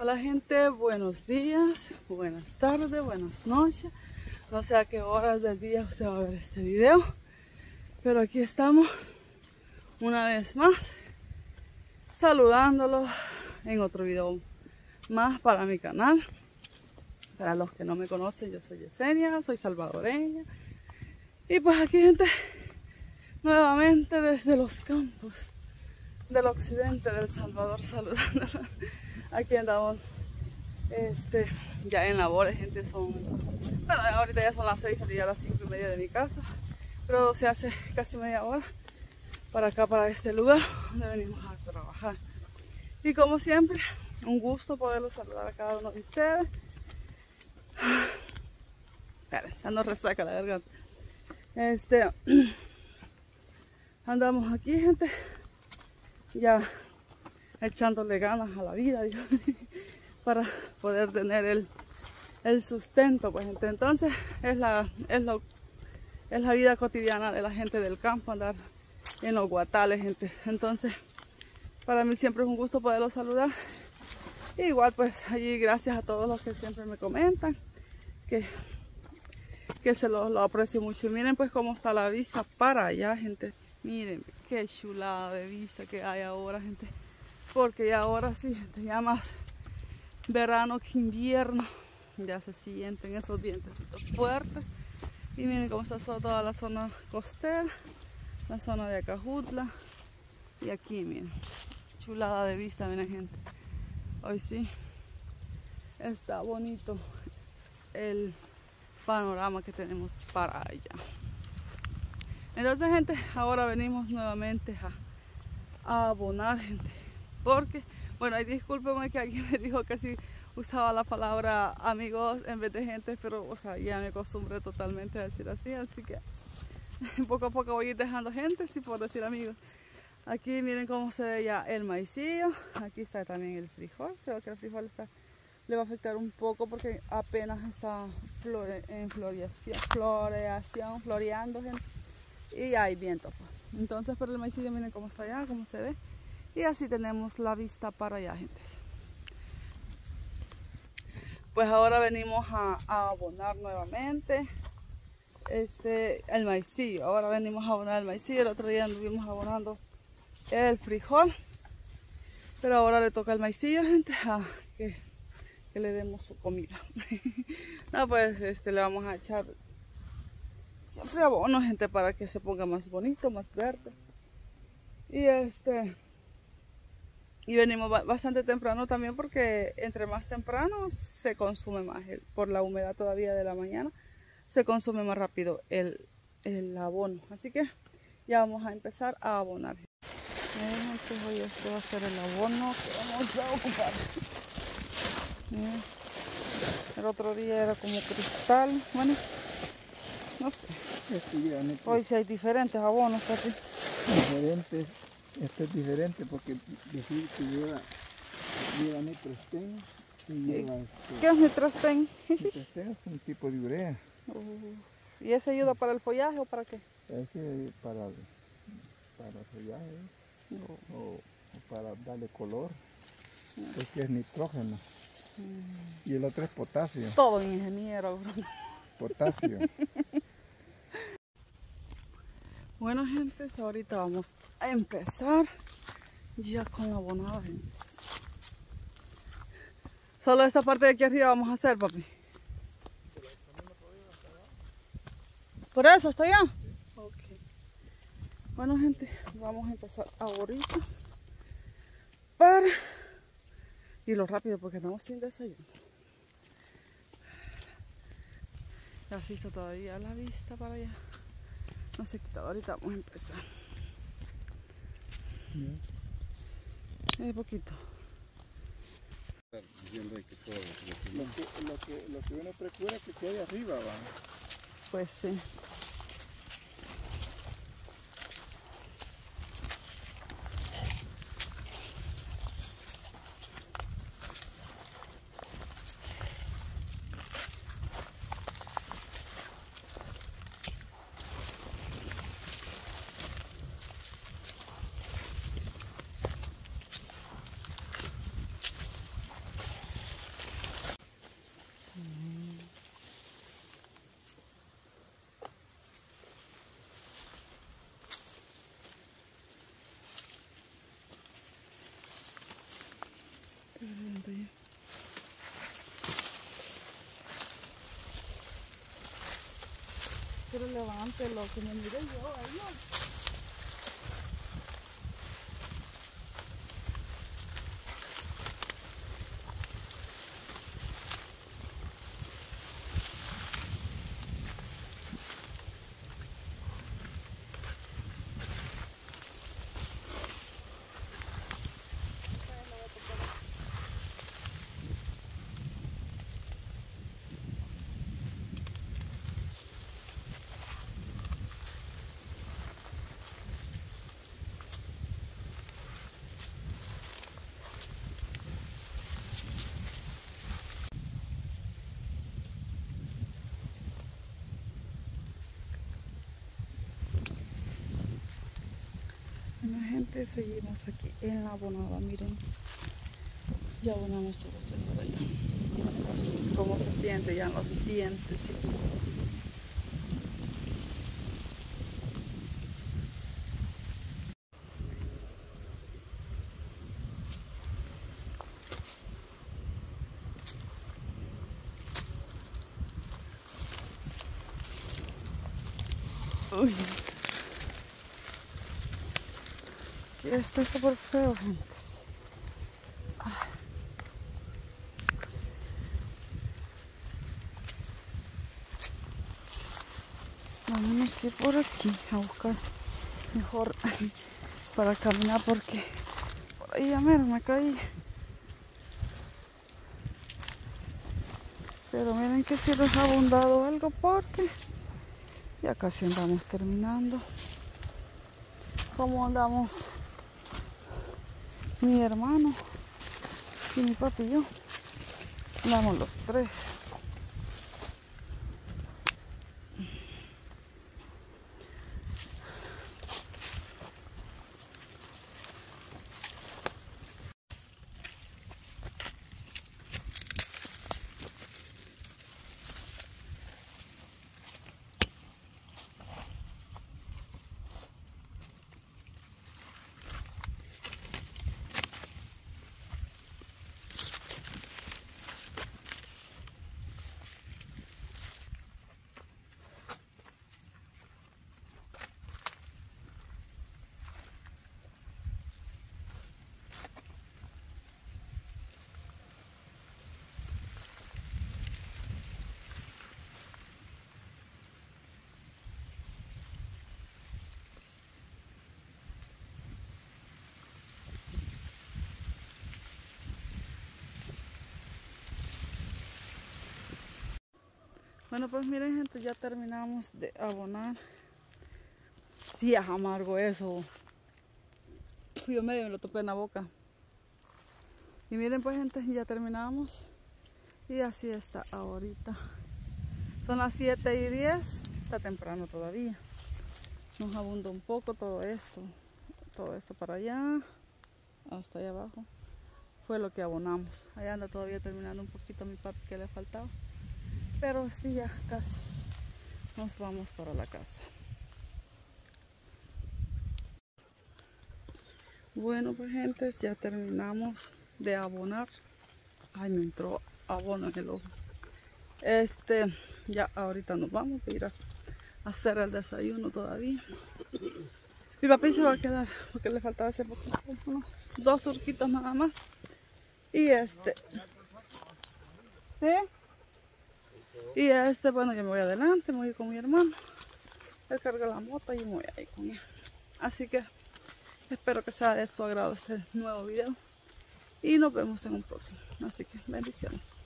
Hola gente, buenos días, buenas tardes, buenas noches. No sé a qué horas del día usted va a ver este video, pero aquí estamos una vez más saludándolo en otro video más para mi canal. Para los que no me conocen, yo soy Yesenia, soy salvadoreña. Y pues aquí gente, nuevamente desde los campos del occidente del Salvador saludándolos. Aquí andamos este, ya en labores, gente, son... Bueno, ahorita ya son las 6, salí a las 5 y media de mi casa. Pero se hace casi media hora para acá, para este lugar donde venimos a trabajar. Y como siempre, un gusto poderlos saludar a cada uno de ustedes. Espera, ya no resaca la garganta. Este, andamos aquí, gente, ya echándole ganas a la vida para poder tener el, el sustento, pues entonces es la, es, lo, es la vida cotidiana de la gente del campo, andar en los guatales, gente. Entonces, para mí siempre es un gusto poderlos saludar. igual pues allí gracias a todos los que siempre me comentan, que, que se lo, aprecio mucho. Miren pues cómo está la vista para allá, gente. Miren qué chulada de vista que hay ahora, gente. Porque ahora sí, ya más verano que invierno. Ya se sienten esos vientecitos fuertes. Y miren cómo está toda la zona costera, la zona de Acajutla. Y aquí, miren, chulada de vista, miren gente. Hoy sí está bonito el panorama que tenemos para allá. Entonces, gente, ahora venimos nuevamente a, abonar, gente. Porque, bueno, ahí discúlpenme que alguien me dijo que si usaba la palabra amigos en vez de gente, pero, o sea, ya me acostumbré totalmente a decir así, así que poco a poco voy a ir dejando gente, sí, por decir amigos. Aquí miren cómo se ve ya el maicillo. Aquí está también el frijol. Creo que el frijol está, le va a afectar un poco porque apenas está flore, en floreación, floreación, floreando, y hay viento. Pues. Entonces, por el maicillo, miren cómo está allá, cómo se ve. Y así tenemos la vista para allá, gente. Pues ahora venimos a, abonar nuevamente este, el maicillo. Ahora venimos a abonar el maicillo. El otro día anduvimos abonando el frijol. Pero ahora le toca el maicillo, gente, a que, que le demos su comida. no, pues este, le vamos a echar siempre abono, gente, para que se ponga más bonito, más verde. Y este... Y venimos bastante temprano también porque entre más temprano se consume más, por la humedad todavía de la mañana, se consume más rápido el, el abono. Así que ya vamos a empezar a abonar. Entonces hoy este va a ser el abono que vamos a ocupar. El otro día era como cristal. Bueno, no sé. Este Hoy sí hay diferentes abonos, papi. Diferentes. Este es diferente porque decir que lleva, lleva nitrosten y lleva este, ¿Qué es nitrosten? nitrosten es un tipo de urea. Uh, ¿Y ese ayuda para el follaje o para qué? Ese para, para el follaje uh. o, para darle color. Uh. Es que es nitrógeno. Mm. Y el otro es potasio. Todo ingeniero. Potasio. Bueno, gente, ahorita vamos a empezar ya con la abonada, gente. Solo esta parte de aquí arriba vamos a hacer, papi. ¿Por eso estoy ya? Ok. Bueno, gente, vamos a empezar ahorita para irlo rápido porque estamos sin desayuno. Así está todavía la vista para allá. No se quitado, ahorita vamos a empezar. Un poquito. Lo que, lo, que, lo que uno procura es que quede arriba, va. Pues sí. Pero levante lo que me mire yo ahí. Bueno gente, seguimos aquí en la abonada, miren. Ya abonamos todo por allá. Pues, cómo se siente ya en los pues. Uy. Esto es súper feo, gente. Vamos a ir por aquí a buscar mejor para caminar porque por ahí ya me caí. Pero miren que si les ha abundado algo porque ya casi andamos terminando. ¿Cómo andamos? Mi hermano y mi papi y yo. Vamos los tres. Bueno, pues miren gente, ya terminamos de abonar. Sí, es amargo eso. Yo medio me lo topé en la boca. Y miren pues gente, ya terminamos. Y así está ahorita. Son las 7 y 10. Está temprano todavía. Nos abunda un poco todo esto. Todo esto para allá. Hasta allá abajo. Fue lo que abonamos. Allá anda todavía terminando un poquito mi papi que le faltaba. Pero sí, ya casi nos vamos para la casa. Bueno, pues gente, ya terminamos de abonar. Ay, me entró abono en el ojo. Este, ya ahorita nos vamos a ir a hacer el desayuno todavía. Mi papi se va a quedar porque le faltaba hace poco, dos surquitos nada más. Y este, ¿sí? Y este, bueno, yo me voy adelante, me voy con mi hermano. Él carga la moto y me voy ahí con él. Así que espero que sea de su agrado este nuevo video. Y nos vemos en un próximo. Así que bendiciones.